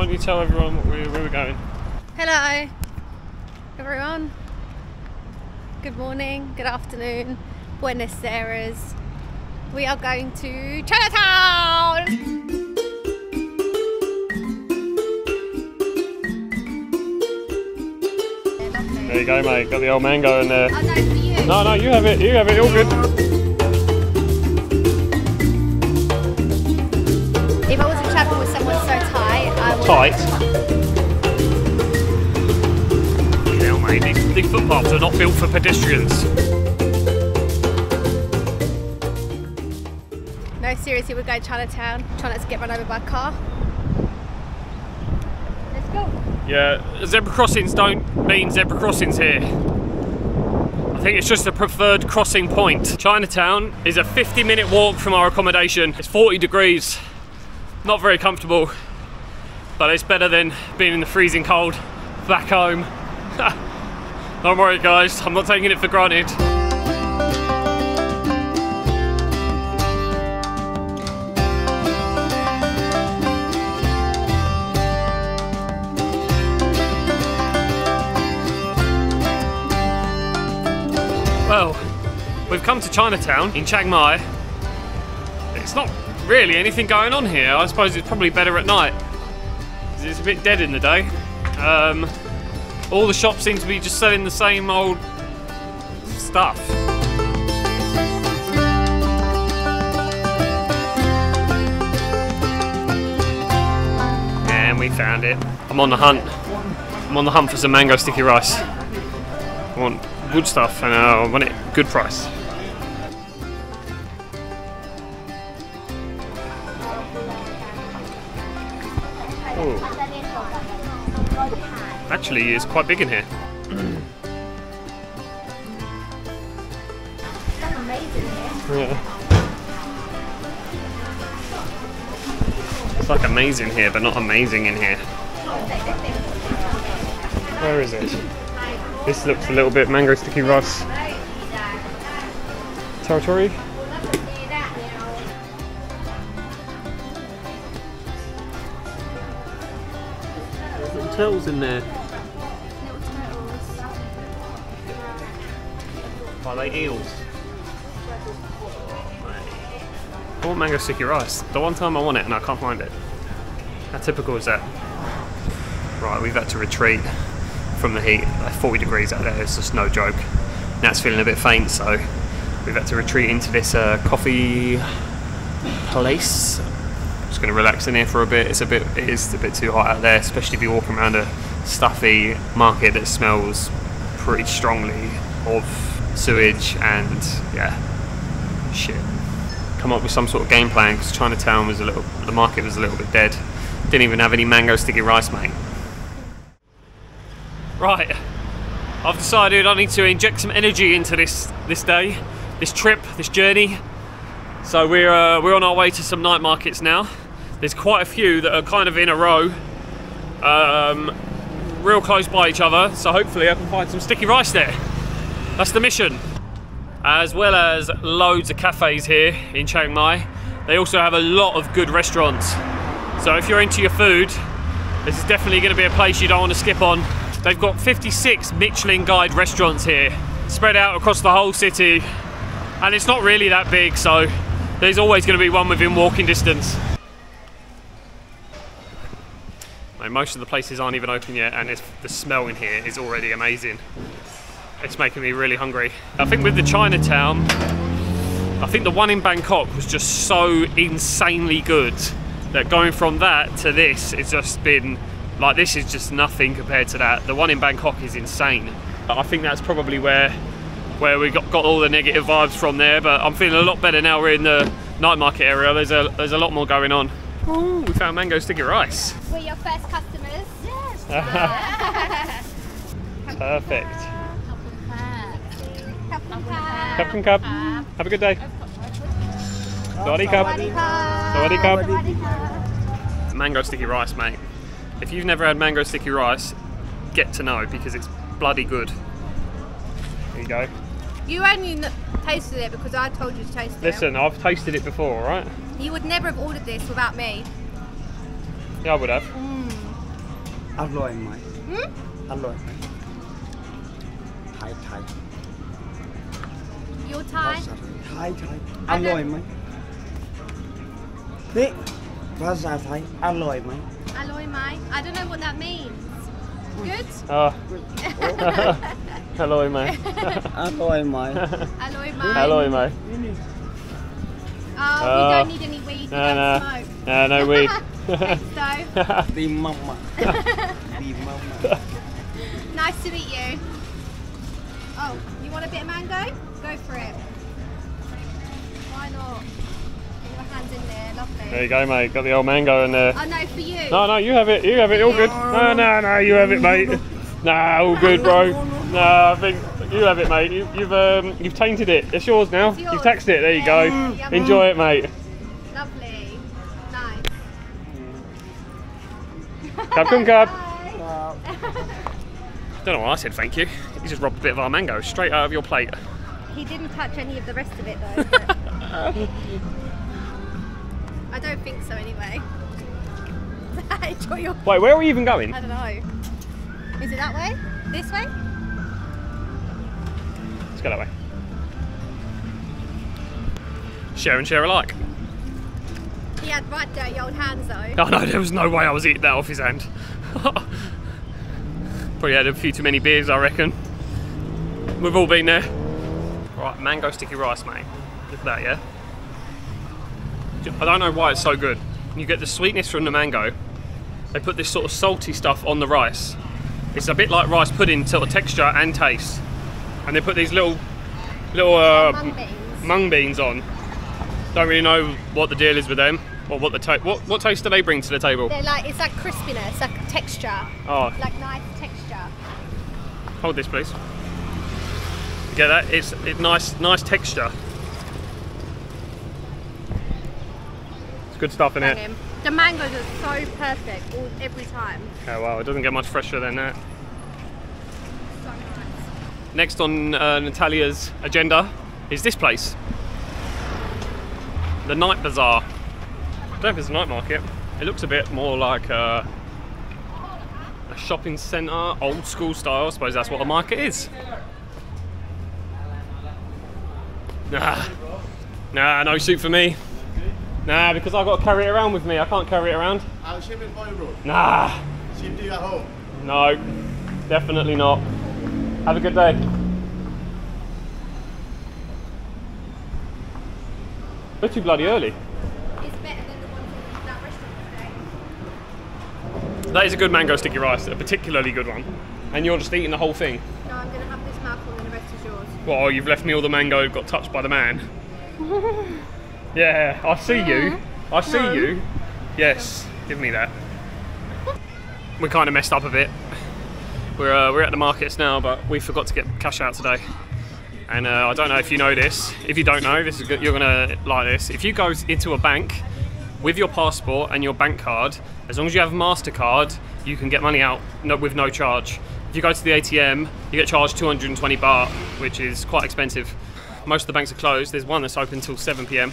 Why don't you tell everyone we, where we're going? Hello, everyone. Good morning, good afternoon, buenos aires. We are going to Chinatown! There you go, mate. Got the old mango in there. Oh, no, for you. No, no, you have it. You have it. All good. Tight. Mate. These, these footpaths are not built for pedestrians. No, seriously, we're going to Chinatown. trying not to get run over by a car. Let's go. Yeah, zebra crossings don't mean zebra crossings here. I think it's just a preferred crossing point. Chinatown is a 50 minute walk from our accommodation. It's 40 degrees. Not very comfortable, but it's better than being in the freezing cold back home. Don't worry, guys, I'm not taking it for granted. Well, we've come to Chinatown in Chiang Mai. It's not really anything going on here. I suppose it's probably better at night. It's a bit dead in the day. Um, all the shops seem to be just selling the same old stuff. And we found it. I'm on the hunt. I'm on the hunt for some mango sticky rice. I want good stuff and I want it good price. Actually, it's quite big in here. Yeah. It's like amazing here, but not amazing in here. Where is it? This looks a little bit mango sticky rice territory. There's little turtles in there. Are they eels? I want mango sticky rice. The one time I want it and I can't find it. How typical is that? Right, we've had to retreat from the heat. Like 40 degrees out there, it's just no joke. Now it's feeling a bit faint, so we've had to retreat into this uh, coffee place. Just going to relax in here for a bit. It's a bit, it is a bit too hot out there, especially if you're walking around a stuffy market that smells pretty strongly of sewage and yeah, shit. Come up with some sort of game plan because Chinatown was a little, the market was a little bit dead. Didn't even have any mango sticky rice, mate. Right, I've decided I need to inject some energy into this this day, this trip, this journey. So we're uh, we're on our way to some night markets now. There's quite a few that are kind of in a row, um, real close by each other. So hopefully I can find some sticky rice there. That's the mission. As well as loads of cafes here in Chiang Mai. They also have a lot of good restaurants. So if you're into your food, this is definitely going to be a place you don't want to skip on. They've got 56 Michelin guide restaurants here, spread out across the whole city, and it's not really that big, so there's always going to be one within walking distance. Most of the places aren't even open yet, and the smell in here is already amazing. It's making me really hungry. I think with the Chinatown, I think the one in Bangkok was just so insanely good that going from that to this, it's just been like this is just nothing compared to that. The one in Bangkok is insane. I think that's probably where where we got, got all the negative vibes from there. But I'm feeling a lot better now we're in the night market area. There's a there's a lot more going on. Ooh, we found mango sticky rice. We're your first customers. Yes. Perfect. Cup Cup and cup. Have a good day. Sawadee cup. Sawadee cup. Mango sticky rice, mate. If you've never had mango sticky rice, get to know because it's bloody good. There you go. You only n- tasted it because I told you to taste it. Listen, I've tasted it before, alright? You would never have ordered this without me. Yeah, I would have. อร่อยไหม หืม อร่อยไหมไทยไทย ยูไท ภาย ษาไทยไทยอร่อยไหมนี่ภาษาไทยอร่อยไหม อร่อยไหม I don't know what that means good เออ อร่อยไหม อร่อยไหม อร่อยไหม อร่อยไหม Oh, we Uh, don't need any weed. We No, don't no, smoke. no, no weed. Thanks, though. ดีมากมากดีมากมาก Nice to meet you. Oh, you want a bit of mango? Lovely. There you go, mate. Got the old mango in there. Oh no, for you. No, no, you have it. You have it. All good. No, no, no, you have it, mate. Nah, all good, bro. No, I think you have it, mate. You, you've um, you've tainted it. It's yours now. It's yours. You've taxed it. There you go. Yeah, yeah. Enjoy it, mate. Lovely. Nice. Come, come, come. Bye. Don't know why I said thank you. You just robbed a bit of our mango straight out of your plate. He didn't touch any of the rest of it though. I don't think so anyway. Enjoy your. Wait, where are we even going? I don't know. Is it that way? This way? Let's go that way. Share and share alike. He had right dirty old hands though. Oh no, there was no way I was eating that off his hand. Probably had a few too many beers, I reckon. We've all been there. Right, mango sticky rice, mate. Look at that, yeah? I don't know why it's so good. You get the sweetness from the mango. They put this sort of salty stuff on the rice. It's a bit like rice pudding, sort of texture and taste. And they put these little, little uh, Mung beans. mung beans on. Don't really know what the deal is with them, or what the ta- what what taste do they bring to the table? They're like it's like crispiness, like texture, Oh, like nice texture. hold this, please. You Get that? It's it nice nice texture. Good stuff in it. him. The mangoes are so perfect all, every time. Oh wow, it doesn't get much fresher than that. So nice. Next on uh, Natalia's agenda is this place, the Night Bazaar. I don't know if it's a night market. It looks a bit more like a, a shopping centre, old school style. I suppose that's what a market is. Nah, nah, no suit for me. Nah, because I've got to carry it around with me. I can't carry it around. I'll ship it for you, bro. Nah, Ship to your home. no, definitely not. Have a good day. We're too bloody early. It's better than the ones in that restaurant today. That is a good mango sticky rice, a particularly good one. And you're just eating the whole thing. No, I'm gonna have this mouthful and the rest is yours. Well, you've left me all the mango, got touched by the man. Yeah, I see you. I see No. you. Yes, give me that. We kind of messed up a bit. We're, uh, we're at the markets now, but we forgot to get cash out today. And uh, I don't know if you know this. If you don't know, this is. You're gonna like this. If you go into a bank with your passport and your bank card, as long as you have a Mastercard, you can get money out no, with no charge. If you go to the ATM, you get charged 220 baht, which is quite expensive. Most of the banks are closed. There's one that's open till 7 p.m.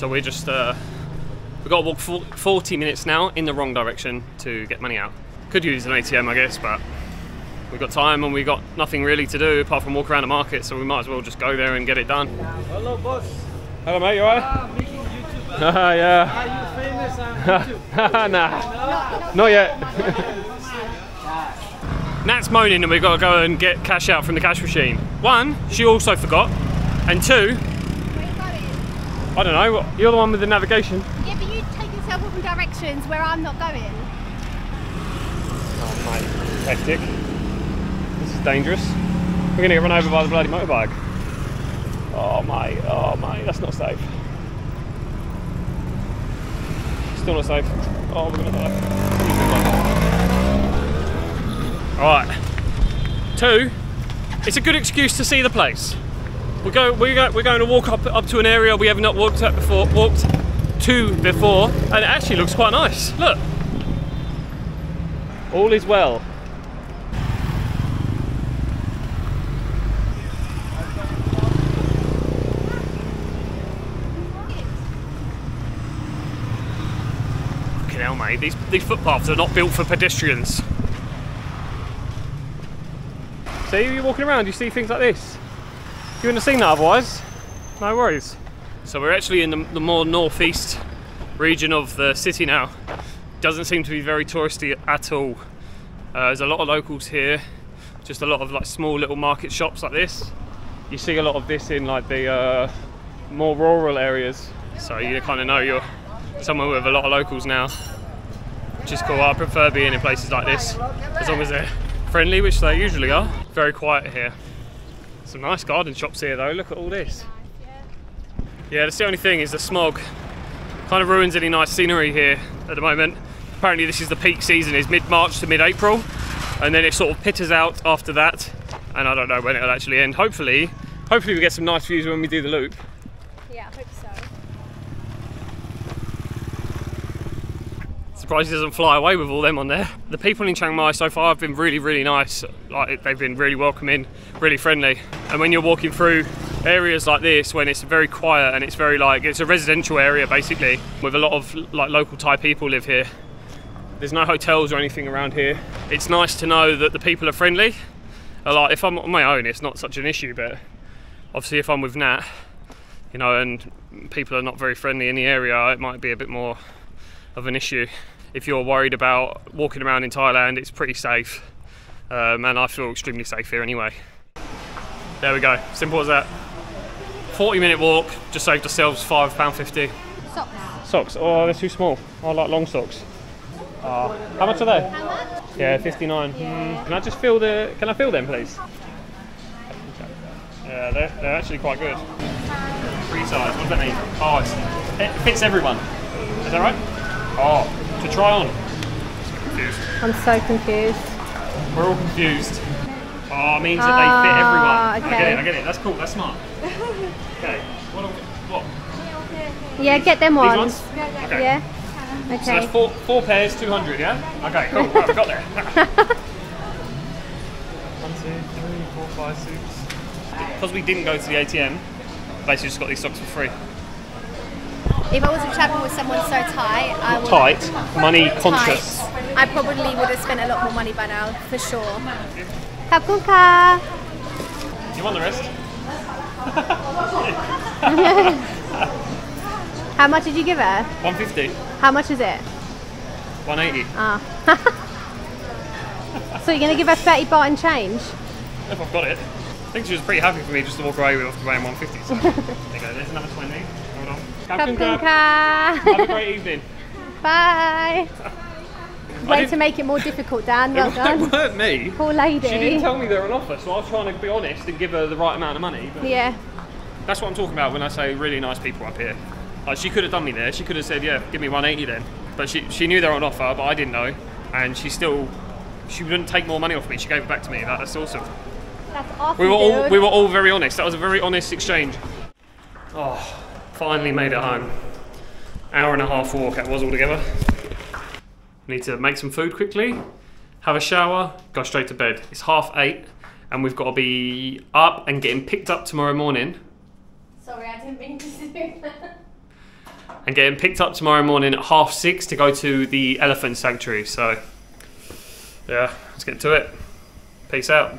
So we're just uh, we've got to walk 40 minutes now in the wrong direction to get money out. Could use an ATM, I guess, but we've got time and we've got nothing really to do apart from walk around the market, so we might as well just go there and get it done. Hello, boss. Hello, mate. You alright? I'm making YouTube. Ah, yeah. Are you famous on YouTube? nah, not yet. Nat's moaning and we've got to go and get cash out from the cash machine. One, she also forgot, and two, Where you going? I don't know. You're the one with the navigation. Yeah, but you take yourself off in directions where I'm not going. Oh, mate, hectic. This is dangerous. We're gonna get run over by the bloody motorbike. Oh, mate. Oh, mate. That's not safe. Still not safe. Oh, we're gonna die. All right. Two. It's a good excuse to see the place. We go. We go. We're going to walk up up to an area we have not walked at before. Walked to before, and it actually looks quite nice. Look. All is well. Fucking hell, mate. mate. These these footpaths are not built for pedestrians. See, you're walking around, you see things like this. You wouldn't have seen that otherwise. No worries. So we're actually in the, the more northeast region of the city now. Doesn't seem to be very touristy at all. Uh, there's a lot of locals here. Just a lot of like small little market shops like this. You see a lot of this in like the uh, more rural areas. So you kind of know you're somewhere with a lot of locals now. Which is cool. I prefer being in places like this as long as they're friendly, which they usually are. Very quiet here. Some nice garden shops here though. Look at all this. Yeah, that's the only thing is the smog kind of ruins any nice scenery here at the moment. Apparently this is the peak season, is mid-March to mid-April, and then it sort of pitters out after that, and I don't know when it'll actually end. Hopefully, hopefully we get some nice views when we do the loop. Yeah, I hope so. Surprised he doesn't fly away with all them on there. The people in Chiang Mai so far have been really, really nice. Like they've been really welcoming, really friendly. And when you're walking through areas like this, when it's very quiet and it's very like it's a residential area basically, with a lot of like local Thai people live here. There's no hotels or anything around here. It's nice to know that the people are friendly. Uh, Like if I'm on my own, it's not such an issue, but obviously if I'm with Nat, you know, and people are not very friendly in the area, it might be a bit more of an issue. If you're worried about walking around in Thailand, it's pretty safe, um, and I feel extremely safe here anyway. There we go, simple as that. 40 minute walk, just saved ourselves £5.50. Socks. Socks, oh, they're too small. I like long socks. Uh, how much are they? Much? Yeah, 59. Hmm, Can I just feel the, can I feel them please? Yeah, they're, they're actually quite good. Free size, what does that mean? Oh, it's, it fits everyone. Is that right? Oh, to try on. I'm so confused. We're all confused. Oh, it means that Ah, they fit everyone. I get okay. it, I get it. That's cool, that's smart. Okay, what? are we- what? Yeah, get them These ones. ones? Okay. Yeah. So Okay. that's four, four pairs, 200, yeah? Okay, cool, right, we got there. One, two, three, four, five, six. Because we didn't go to the ATM, basically just got these socks for free. If I was traveling with someone so tight, I would. Tight, money conscious. I probably would have spent a lot more money by now, for sure. Kapkunka. You want the rest? How much did you give her? 150, How much is it? 180. Ah. so you're gonna give her 30 baht in change? If I've got it. I think she was pretty happy for me just to walk away with after paying 150. So there you go, there's another 20. On. Kapkunka. Have a great evening. Bye. Way to make it more difficult, Dan. Well It done. weren't me. Poor lady. She didn't tell me they were on offer, so I was trying to be honest and give her the right amount of money. But Yeah. that's what I'm talking about when I say really nice people up here. Like she could have done me there. She could have said, "Yeah, give me 180 then." But she she knew they were on offer, but I didn't know, and she still she wouldn't take more money off me. She gave it back to me. That- That's awesome. That's awesome. We were all we were all very honest. That was a very honest exchange. Oh, finally made it home. Hour and a half walk that was altogether. Need to make some food quickly, have a shower, go straight to bed. It's half eight, and we've got to be up and getting picked up tomorrow morning. Sorry, I didn't mean to do that. and getting picked up tomorrow morning at half six to go to the elephant sanctuary. So, yeah, let's get to it. Peace out.